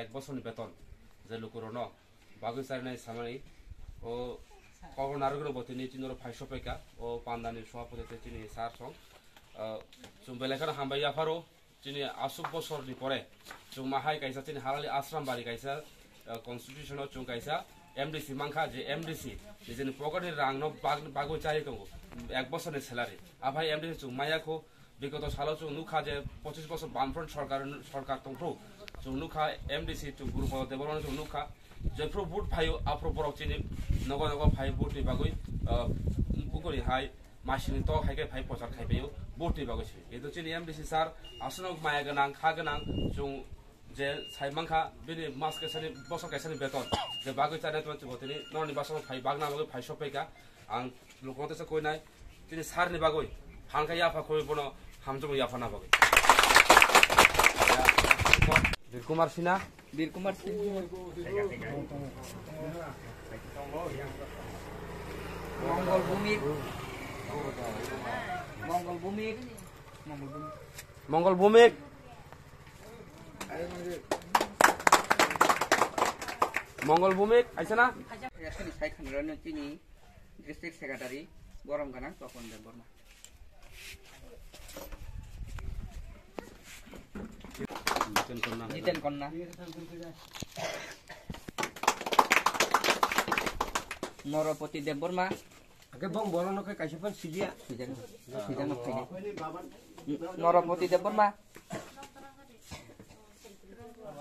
এক বছর বেতন, যে লোকর ন বাগুই চারি নাই সামারি ও কবর নারগর বতিনি তিন ফাইশ পেকা ও পান্ডানির সভাপতি তিনি সার সং। বেলেখানে হামবাই আফারও তিনি আসুক বছরনি পরে চুমাহাই গাইসা তিনি হারালি আশ্রাম বাড়ি গাইসা কনস্টিটিউশন চুম গাইসা এমডিসি মাংখা যে এমডিসি যেন পকেটের রাং ন বাগো চাই কঙ্গো এক বছরের স্যালারি আর ভাই এমডিসি চুং মায়া খো, বিগত সালো চুং নুখা যে পঁচিশ বছর বামফ্রন্ট সরকার সরকার তো চুং নুখা এমডিসি চুং গুরুপদ দেবরণ চুং নুখা জয়ফ্রু বুট ভাইও আফ্রু বড় চিনি, নগ নগ ভাই বুট বাগুই পুকুরি হাই মাসি তো হাইকে ভাই প্রচার খাইবেও বুট বাগুই কিন্তু চিনি এমডিসি স্যার, আসনক মায়া গোনাং, খা গোনাং যে চাইমাংখা বিনি মাছ কেছানি বছৰ কেছানি বেতন। যে বাঘ হৈছে নাই তোমাৰ তিনি নৰ নিৰ্বাচনত ফাই বাঘ নালাগে ফাই চপেকা আন লোকমতে কৈ নাই। তিনি চাৰ নিবাগৈ। হাংখাই ইয়াফা কই বনো হামজং ইয়াফা নাভাগে বীৰকুমাৰ সিনহা বীৰকুমাৰ সিনহা মংগল ভূমি মংগল ভূমিক মঙ্গল ভূমির মঙ্গল ভূমির মঙ্গল ভৌমিক মঙ্গল ভৌমিক আইছে না আসলে সাইখান তিনি ডিস্ট্রিক্ট সেক্রেটারি গরম গানা তপন দেব বর্মা জিতেন কন্যা নরপতি দেব বর্মা আগে বং বলো নকে কাইসেপন সিদিয়া সিজানো সিজানো থেকে নরপতি দেব বর্মা মার মা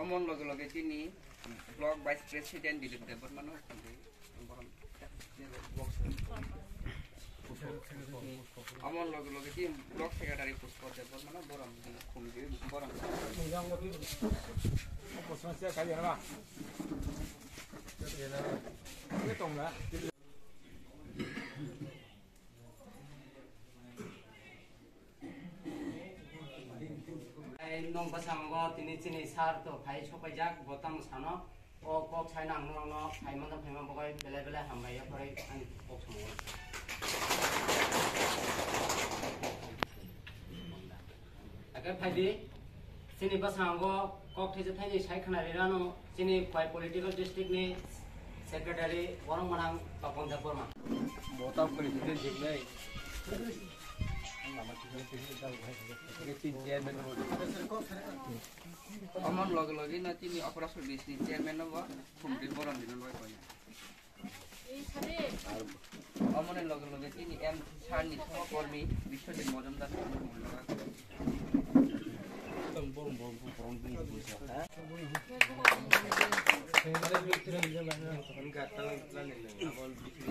অমন লগে লগে তিনি block vice president Dilip Deb বর্মানো গরম আমার লগে লগে কি ব্লক সেক্রেটারি পুষ্প দেব বর্মানো গরম দিন খুমরি গরম nong basango tini chini sar to phai sopai jak botam sano o kok sai nang nong no phai man phai man bokai bele bele hambai ya pore ani kok samo ake phai di chini basango kok these thai sai khana re rano chini phai political district ni secretary warang manang papon japurma বোতাম করে দিতে ঠিক তিন আমার লগে লগে না তিনি অপরাধ বিসি চেয়ারম্যান হব খুমরি গরম দিন মই কয় অমনের লগে লগে তিনি এম সারনি সহকর্মী বিশ্বজিৎ মজুমদার কীর্তি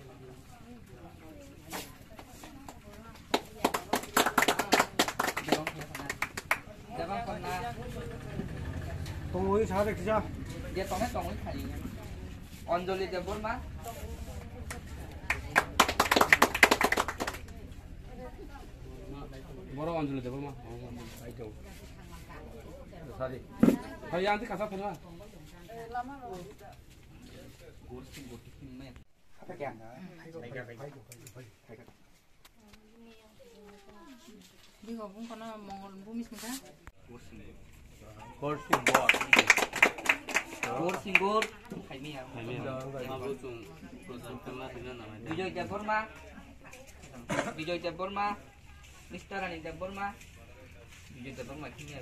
काम करना है तुम वही छा बैठ जा। ये तो तुम्हें तुम तो ही खा लेंगे अंजलि देव माँ। मोर अंजलि देव माँ। हाँ, हाँ, सारी। भाई यहाँ कसा फिर आता क्या Di gabung karena Mongol bumis nih kan? Borsimbor. Borsimbor. Kaimiya. Bijoy Jaborma. Bijoy Jaborma. Mr. Ani Jaborma. Bijoy Jaborma kini ya.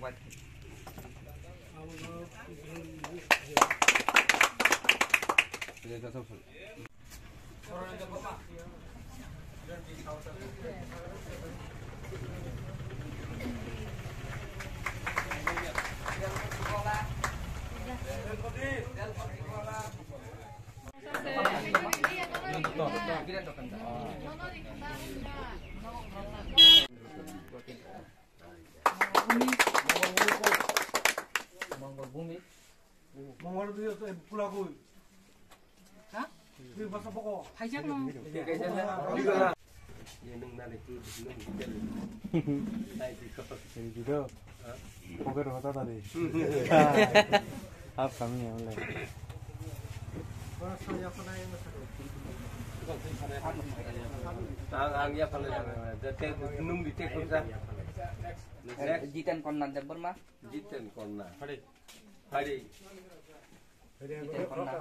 Buat. Bijoy Jaborma. mongol itu pulaku. Hah? Di bahasa pokok. Pajak nong. 얘는 나를 뜯는 문제는 나이 지금 고개를 허다다니 아 밤이야 원래 벌써 약간 아이 못하고 Jiten konna jabbar ma jiten konna hari hari jiten konna